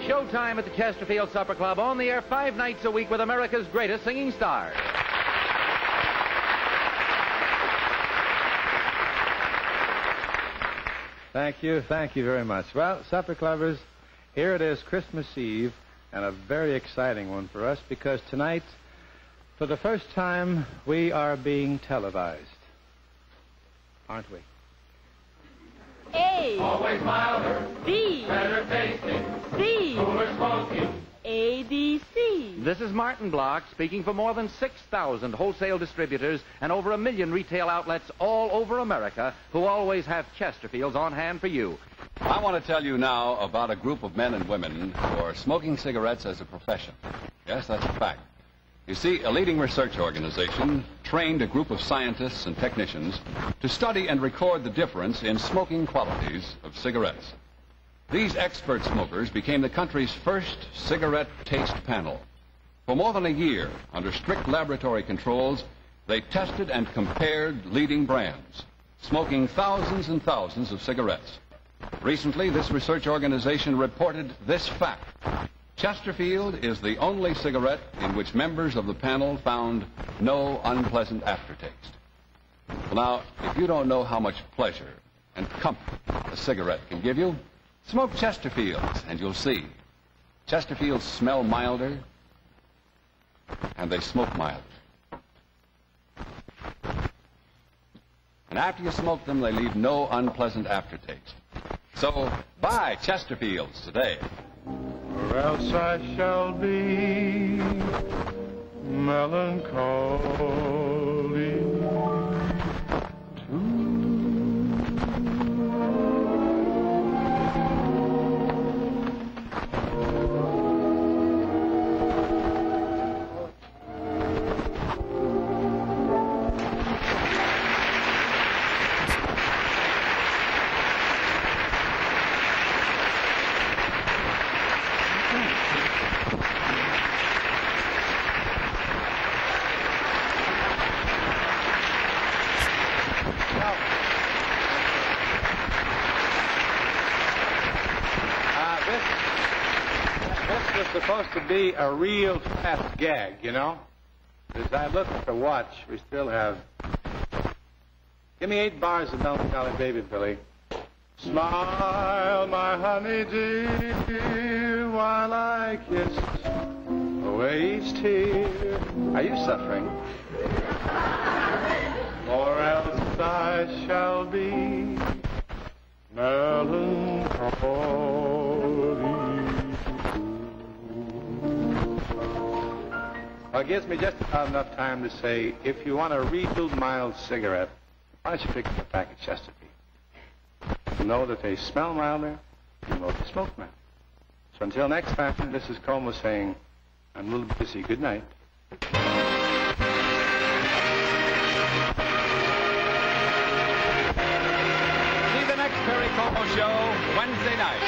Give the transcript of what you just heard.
showtime at the Chesterfield Supper Club on the air five nights a week with America's greatest singing stars. Thank you, thank you very much. Well, supper clubbers, here it is Christmas Eve, and a very exciting one for us because tonight, for the first time, we are being televised. Aren't we? A. Always milder, B. better This is Martin Block speaking for more than 6,000 wholesale distributors and over a million retail outlets all over America who always have Chesterfields on hand for you. I want to tell you now about a group of men and women who are smoking cigarettes as a profession. Yes, that's a fact. You see, a leading research organization trained a group of scientists and technicians to study and record the difference in smoking qualities of cigarettes. These expert smokers became the country's first cigarette taste panel. For more than a year, under strict laboratory controls, they tested and compared leading brands, smoking thousands and thousands of cigarettes. Recently, this research organization reported this fact. Chesterfield is the only cigarette in which members of the panel found no unpleasant aftertaste. Well, now, if you don't know how much pleasure and comfort a cigarette can give you, smoke Chesterfields and you'll see. Chesterfields smell milder and they smoke milder. And after you smoke them, they leave no unpleasant aftertaste. So, buy Chesterfields today. or else I shall be melancholy. Supposed to be a real fast gag, you know? As I look at the watch, we still have. Give me eight bars of Melancholy Baby, Billy. Smile, my honey dear, while I kiss away each tear. Are you suffering? Or else I shall be melancholy. Well, it gives me just about enough time to say, if you want a real mild cigarette, why don't you pick up a pack of Chesterfield? You know that they smell milder, you they smoke milder. So until next time, this is Como saying, I'm a little busy. Good night. See the next Perry Como show Wednesday night.